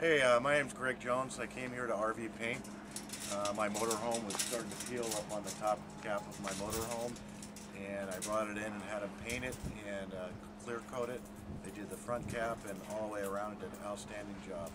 Hey, uh, my name's Greg Jones. I came here to RV Paint. Uh, my motorhome was starting to peel up on the top cap of my motorhome, and I brought it in and had them paint it and uh, clear coat it. They did the front cap and all the way around. It did an outstanding job.